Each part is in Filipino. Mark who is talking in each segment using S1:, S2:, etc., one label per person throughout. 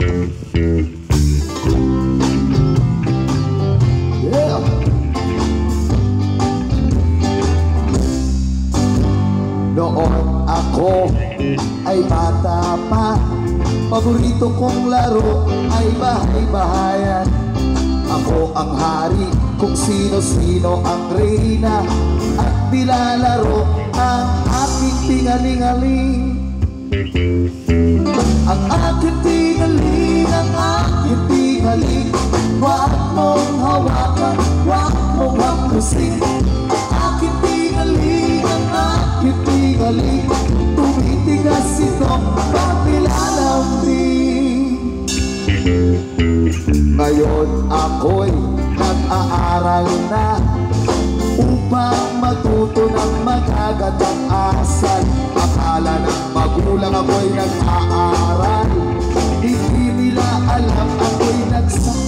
S1: Noon ako ay bata pa Paborito kong laro ay bahay-bahayan. Ako ang hari kung sino-sino ang reyna At nilalaro ang aking tingalingaling. Ang aking tingaling, Ngayon ako'y nag-aaral na Upang matuto ng magagatang asal. Akala ng magulang ako'y nag-aaral Hindi nila alam ako'y nagsak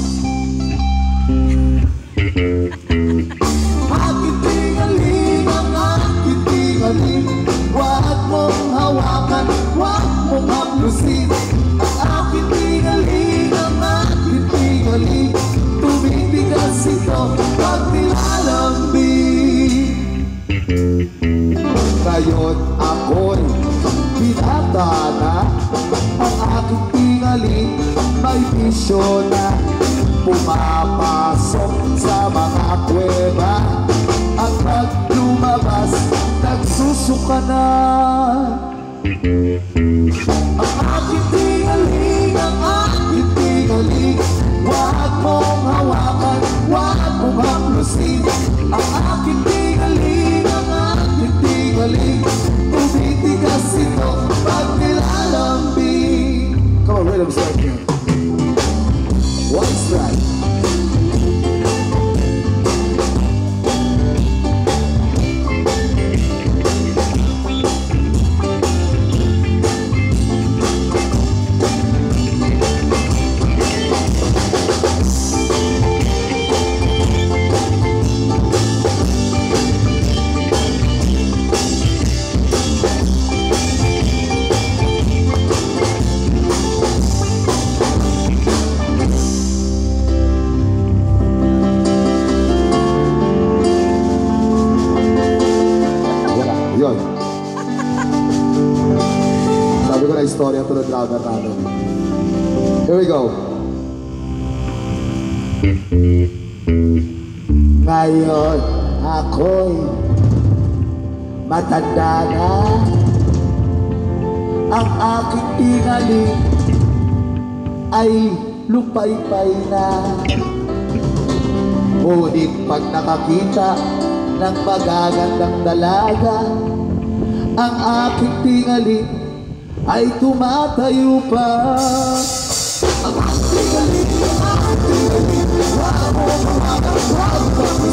S1: Aking tingaling, ang aking tingaling Huwag mong hawakan, huwag mong haplusin ako'y binata na. Ang aking tingaling may bisyo na. Pumapasok sa mga kuweba. At pag lumabas, nagsusuka na. Ang yun. Sabi ko na istorya to the drummer namin. Here we go. Ngayon ako'y matanda na Ang aking tingaling ay lupay-pay na Ngunit pag nakakita ng magagandang dalaga ang aking tingali ay tumatayo pa. Ang tingali, ang tingali, ako mga kapag